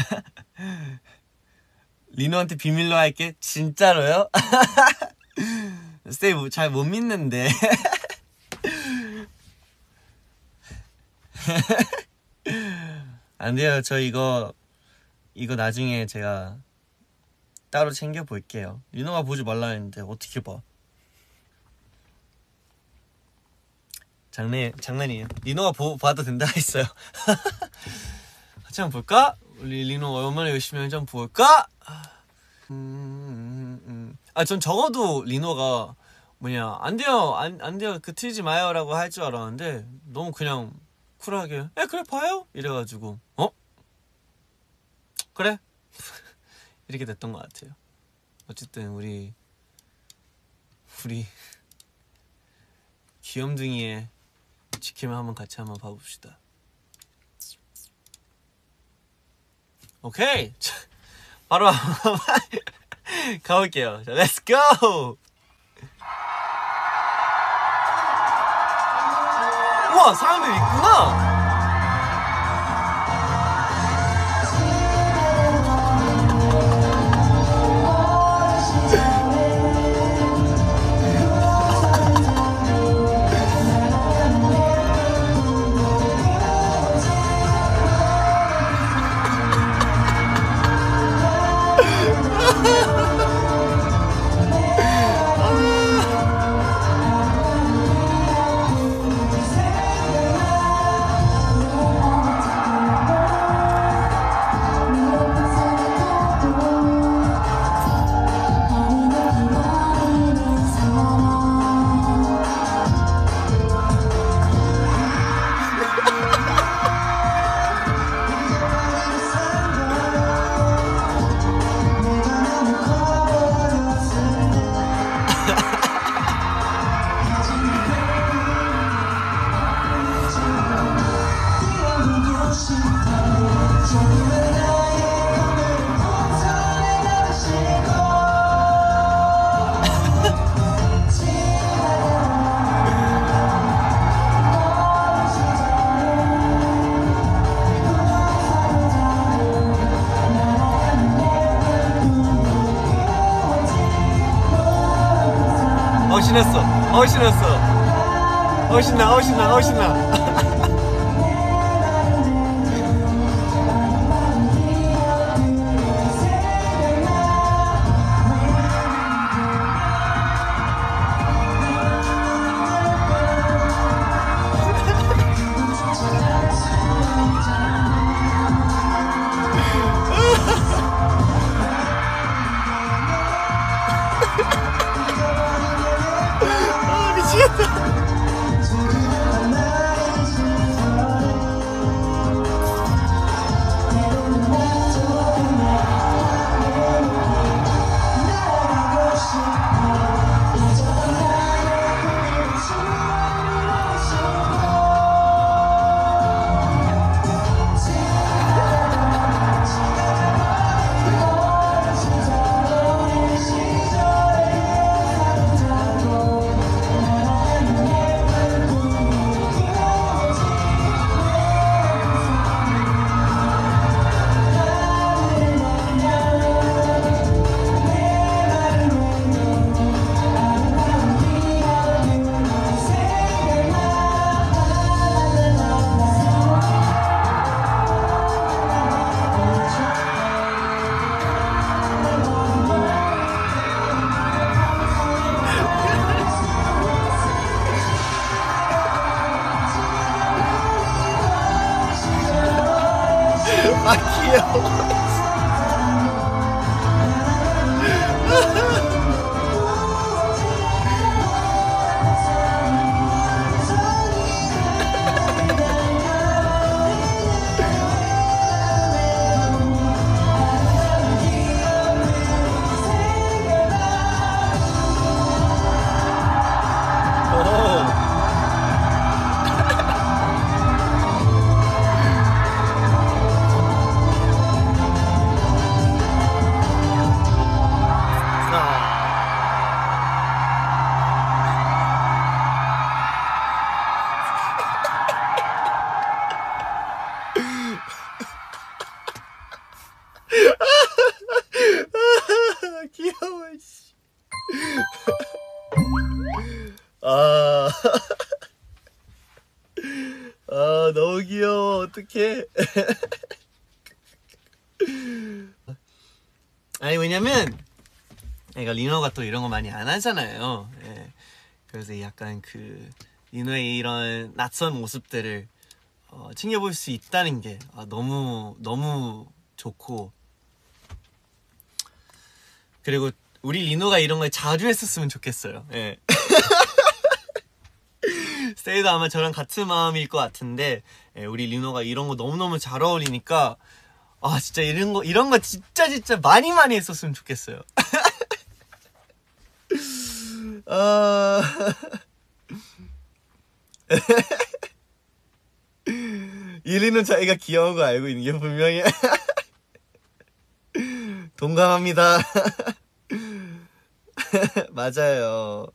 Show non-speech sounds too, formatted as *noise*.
*laughs* 리노한테 비밀로 할게. 진짜로요? *laughs* 스테이 뭐 잘못 믿는데. *laughs* 안 돼요. 저 이거 이거 나중에 제가 따로 챙겨 볼게요. 리노가 보지 말라 했는데 어떻게 봐? 장난 장난이에요. 리노가 보, 봐도 된다 했어요. 같이 한번 볼까? 우리 리노가 얼마나 열심히 하는지 한번 볼까? 아, 전 적어도 리노가 뭐냐 안 돼요, 안, 안 돼요, 그 틀지 마요 라고 할 줄 알았는데 너무 그냥 쿨하게, 에 그래 봐요 이래가지고 어? 그래 *laughs* 이렇게 됐던 것 같아요. 어쨌든 우리 우리 *laughs* 귀염둥이의 지킴을 한번 같이 한번 봐봅시다. 오케이 바로 한번 *laughs* 가볼게요. 자, 렛츠 고! 우와 사람들 있구나. 신했어. 어신했어. 어 신나 어 신나 어 신나 *laughs* 아귀 아 너무 귀여워 어떡해 *laughs* 아니 왜냐면 애가 리노가 또 이런 거 많이 안 하잖아요 예. 그래서 약간 그 리노의 이런 낯선 모습들을 어, 챙겨볼 수 있다는 게 아, 너무 너무 좋고 그리고 우리 리노가 이런 걸 자주 했었으면 좋겠어요. 예. 세이도 아마 저랑 같은 마음일 것 같은데 예, 우리 리노가 이런 거 너무너무 잘 어울리니까 아 진짜 이런 거 이런 거 진짜 진짜 많이 많이 했었으면 좋겠어요. *laughs* 아 *laughs* 일리는 자기가 귀여운 거 알고 있는 게 분명히 *laughs* 동감합니다. 맞아요.